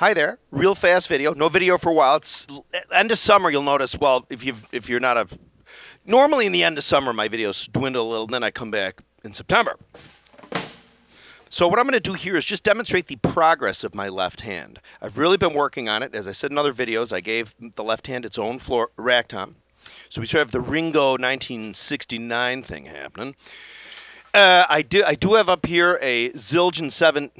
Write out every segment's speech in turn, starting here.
Hi there. Real fast video. No video for a while. It's end of summer. You'll notice. Well, if you if you're not a normally in the end of summer, my videos dwindle a little. And then I come back in September. So what I'm going to do here is just demonstrate the progress of my left hand. I've really been working on it. As I said in other videos, I gave the left hand its own floor rack tom. So we sort of have the Ringo 1969 thing happening. Uh, I do I do have up here a Zildjian 7,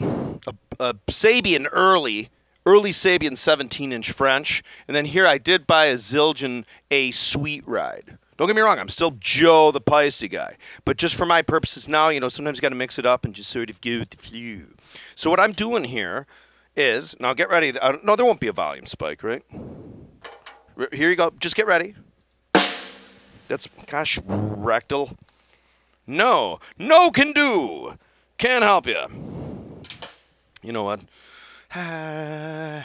a, a Sabian early, early Sabian 17 inch French. And then here I did buy a Zildjian A Sweet Ride. Don't get me wrong, I'm still Joe the Paiste guy. But just for my purposes now, you know, sometimes you got to mix it up and just sort of go with the flow. So what I'm doing here is, now get ready. Uh, no, there won't be a volume spike, right? Here you go. Just get ready. That's, gosh, rectal. No. No can do. Can't help you. You know what? okay,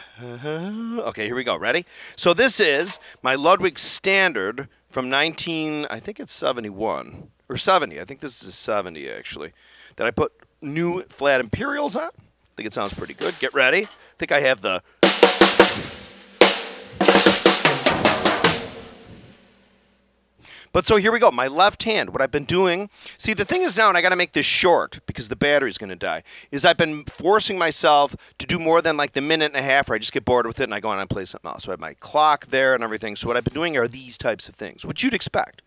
here we go. Ready? So this is my Ludwig Standard from 19, I think it's 71 or 70. I think this is 70 actually. That I put new flat imperials on. I think it sounds pretty good. Get ready. I think I have the But so here we go. My left hand, what I've been doing, see, the thing is now, and I got to make this short because the battery's going to die, is I've been forcing myself to do more than like the minute and a half where I just get bored with it and I go on and play something else. So I have my clock there and everything. So what I've been doing are these types of things, which you'd expect.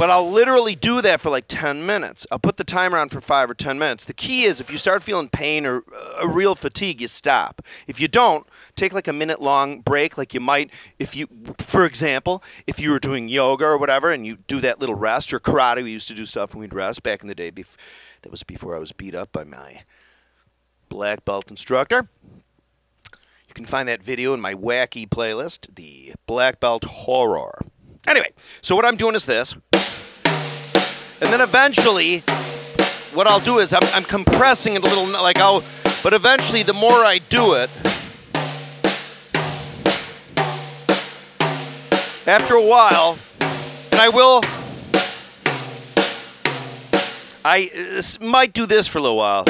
But I'll literally do that for like 10 minutes. I'll put the timer on for five or 10 minutes. The key is if you start feeling pain or uh, a real fatigue, you stop. If you don't, take like a minute long break, like you might if you, for example, if you were doing yoga or whatever and you do that little rest or karate, we used to do stuff when we'd rest back in the day. Bef- that was before I was beat up by my black belt instructor. You can find that video in my wacky playlist, the Black Belt Horror. Anyway, so what I'm doing is this. And then eventually, what I'll do is I'm, I'm compressing it a little, like I'll, but eventually the more I do it, after a while, and I will, I might do this for a little while.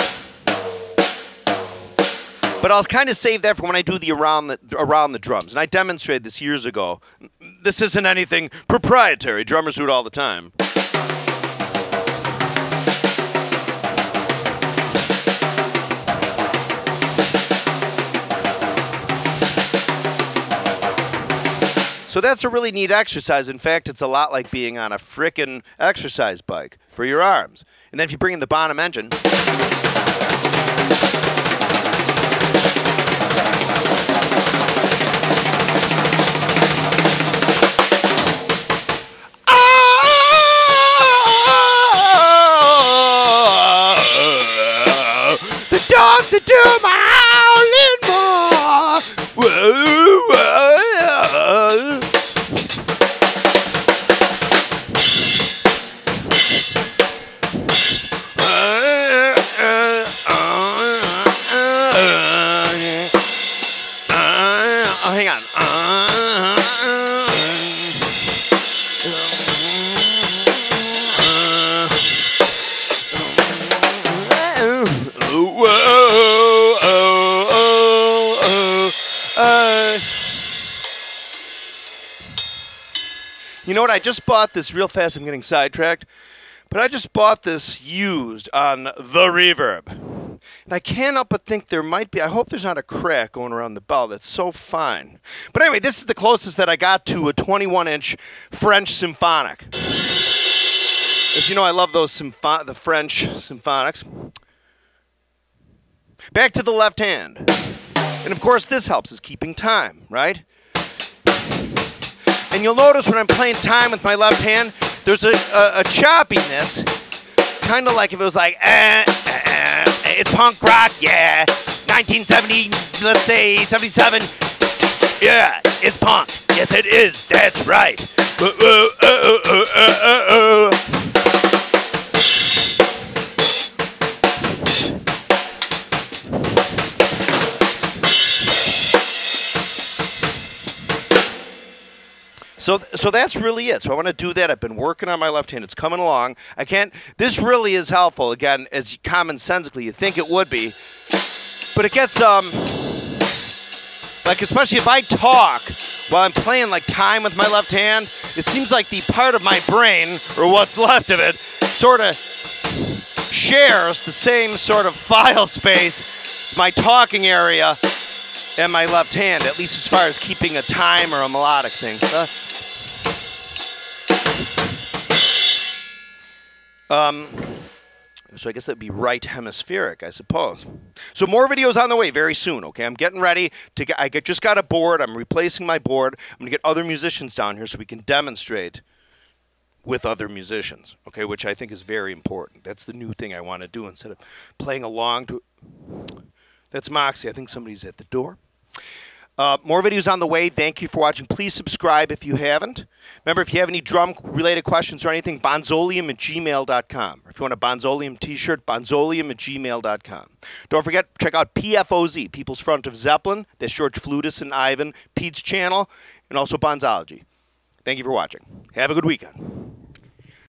But I'll kind of save that for when I do the around the around the drums. And I demonstrated this years ago. This isn't anything proprietary. Drummers do it all the time. So that's a really neat exercise. In fact, it's a lot like being on a frickin' exercise bike for your arms. And then if you bring in the Bonham engine. You know what? I just bought this real fast. I'm getting sidetracked. But I just bought this used on the reverb. And I can't help but think there might be, I hope there's not a crack going around the bell. That's so fine. But anyway, this is the closest that I got to a 21 inch French symphonic. As you know, I love those sympho- the French symphonics. Back to the left hand. And of course, this helps is keeping time, right? And you'll notice when I'm playing time with my left hand, there's a, a, a choppiness, kind of like if it was like, eh, eh, eh, it's punk rock, yeah. 1970, let's say 77, yeah, it's punk. Yes, it is. That's right. Uh, uh, uh, So So, that's really it. So I want to do that. I've been working on my left hand. It's coming along. I can't. This really is helpful. Again, as commonsensically you think it would be, but it gets um, like especially if I talk while I'm playing like time with my left hand, it seems like the part of my brain or what's left of it sort of shares the same sort of file space, my talking area and my left hand, at least as far as keeping a time or a melodic thing. Uh, um, so I guess that'd be right hemispheric, I suppose. So more videos on the way very soon. Okay, I'm getting ready to get. I get, just got a board. I'm replacing my board. I'm gonna get other musicians down here so we can demonstrate with other musicians. Okay, which I think is very important. That's the new thing I want to do instead of playing along to. That's Moxie. I think somebody's at the door. Uh, more videos on the way. Thank you for watching. Please subscribe if you haven't. Remember, if you have any drum related questions or anything, bonzoleum at gmail.com. Or if you want a bonzoleum t shirt, bonzoleum at gmail.com. Don't forget, check out PFOZ, People's Front of Zeppelin. That's George Flutis and Ivan, Pete's channel, and also Bonzology. Thank you for watching. Have a good weekend.